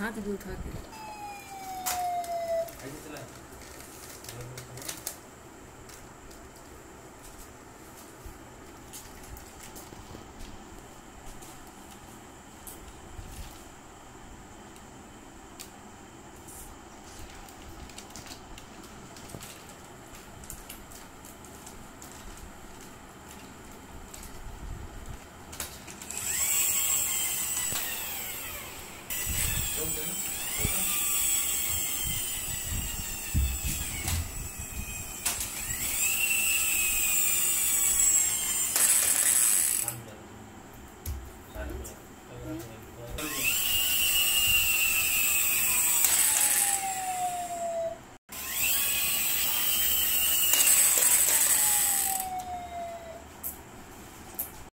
हाथ भी उठा के।